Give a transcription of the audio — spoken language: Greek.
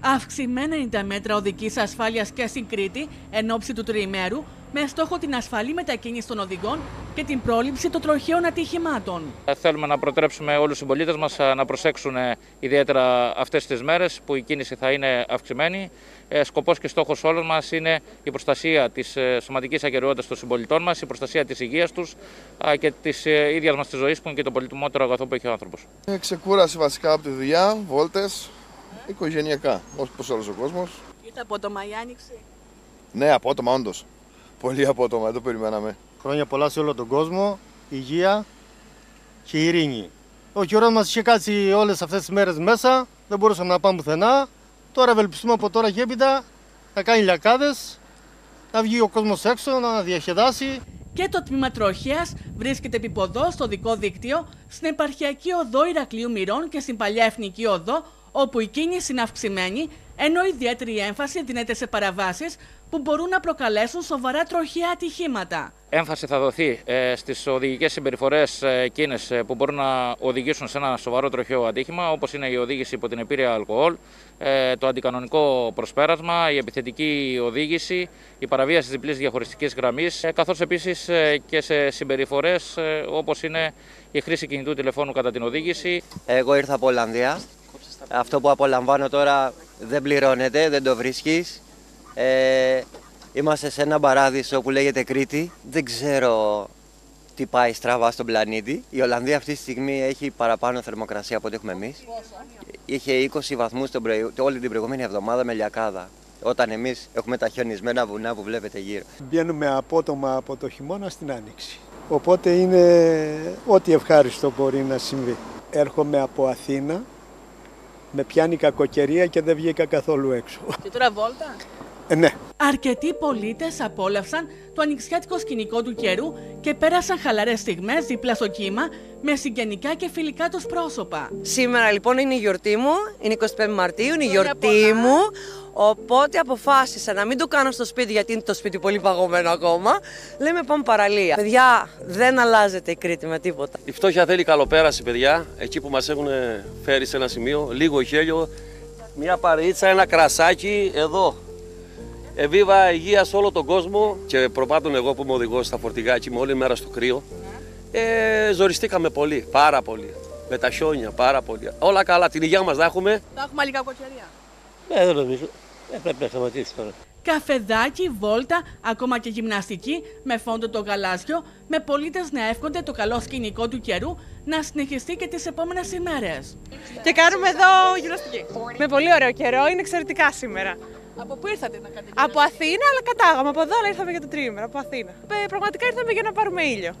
Αυξημένα είναι τα μέτρα οδικής ασφάλειας και στην Κρήτη εν ώψη του τριημέρου, με στόχο την ασφαλή μετακίνηση των οδηγών και την πρόληψη των τροχαίων ατυχημάτων. Θέλουμε να προτρέψουμε όλους τους συμπολίτες μας να προσέξουν ιδιαίτερα αυτές τις μέρες που η κίνηση θα είναι αυξημένη. Ε, σκοπός και στόχος όλων μας είναι η προστασία της ε, σωματικής ακαιρεότητας των συμπολιτών μας, η προστασία της υγείας τους και της ε, ίδιας μας της ζωής που είναι και το πολυτιμότερο αγαθό που έχει ο άνθρωπος. Ξεκούραση βασικά από τη δουλειά, βόλτες, οικογενειακά, όπως όλος ο κόσμος. Ήρθε απότομα η άνοιξη. Ναι, απότομα όντως. Πολύ απότομα, δεν το περιμέναμε. Χρόνια πολλά σε όλο τον κόσμο, υγεία και ειρήνη. Ο καιρός μας είχε κάτσει όλες αυτές τις μέρες μέσα, δεν μπορούσαμε να πάμε πουθενά. Τώρα ευελπιστούμε από τώρα και έπειτα να κάνει λιακάδες, να βγει ο κόσμος έξω, να διαχεδάσει. Και το τμήμα τροχέα βρίσκεται επιποδό στο δικό δίκτυο στην επαρχιακή οδό Ηρακλείου Μυρών και στην παλιά εθνική οδό, όπου η κίνηση είναι αυξημένη, ενώ ιδιαίτερη έμφαση δίνεται σε παραβάσεις που μπορούν να προκαλέσουν σοβαρά τροχαία ατυχήματα. Έμφαση θα δοθεί ε, στις οδηγικές συμπεριφορές ε, εκείνες ε, που μπορούν να οδηγήσουν σε ένα σοβαρό τροχαίο ατύχημα, όπως είναι η οδήγηση υπό την επίρρεια αλκοόλ, ε, το αντικανονικό προσπέρασμα, η επιθετική οδήγηση, η παραβίαση της διπλής διαχωριστικής γραμμής, ε, καθώς επίσης ε, και σε συμπεριφορές όπως είναι η χρήση κινητού τηλεφώνου κατά την οδήγηση. Εγώ ήρθα από Ολλανδία. Αυτό που απολαμβάνω τώρα δεν πληρώνεται, δεν το βρίσκεις. Ε, είμαστε σε ένα παράδεισο που λέγεται Κρήτη. Δεν ξέρω τι πάει στραβά στον πλανήτη. Η Ολλανδία αυτή τη στιγμή έχει παραπάνω θερμοκρασία από ό,τι έχουμε εμείς. Είχε 20 βαθμούς όλη την προηγούμενη εβδομάδα με λιακάδα. Όταν εμείς έχουμε τα χιονισμένα βουνά που βλέπετε γύρω. Βγαίνουμε απότομα από το χειμώνα στην άνοιξη. Οπότε είναι ό,τι ευχάριστο μπορεί να συμβεί. Έρχομαι από Αθήνα, με πιάνει κακοκαιρία και δεν βγήκα καθόλου έξω. Και τώρα βόλτα; Ε, ναι. Αρκετοί πολίτες απόλαυσαν το ανοιξιάτικο σκηνικό του καιρού και πέρασαν χαλαρές στιγμές δίπλα στο κύμα με συγγενικά και φιλικά τους πρόσωπα. Σήμερα λοιπόν είναι η γιορτή μου, είναι 25 Μαρτίου, είναι η γιορτή μου. Οπότε αποφάσισα να μην το κάνω στο σπίτι γιατί είναι το σπίτι πολύ παγωμένο ακόμα. Λέμε πάμε παραλία. Παιδιά, δεν αλλάζεται η Κρήτη με τίποτα. Η φτώχεια θέλει καλοπέραση, παιδιά. Εκεί που μας έχουν φέρει σε ένα σημείο, λίγο χέλιο, μια παρείτσα, ένα κρασάκι εδώ. Εβίβα υγεία σε όλο τον κόσμο και προπάντων εγώ που είμαι οδηγός στα φορτηγά και είμαι όλη μέρα στο κρύο. Ε, ζοριστήκαμε πολύ, πάρα πολύ. Με τα χιόνια, πάρα πολύ. Όλα καλά, την υγεία μας θα έχουμε. Θα έχουμε άλλη κακοκαιρία. Ναι, δεν νομίζω. Δεν πρέπει να σταματήσεις τώρα. Καφεδάκι, βόλτα, ακόμα και γυμναστική με φόντο το γαλάζιο, με πολίτες να εύχονται το καλό σκηνικό του καιρού να συνεχιστεί και τις επόμενες ημέρες. Και κάνουμε εδώ γυμναστική. Με πολύ ωραίο καιρό, είναι εξαιρετικά σήμερα. Από πού ήρθατε να κάνετε Από Αθήνα, αλλά κατάγαμε από εδώ, αλλά ήρθαμε για το τρίμηνο. Από Αθήνα. Ε, πραγματικά ήρθαμε για να πάρουμε ήλιο.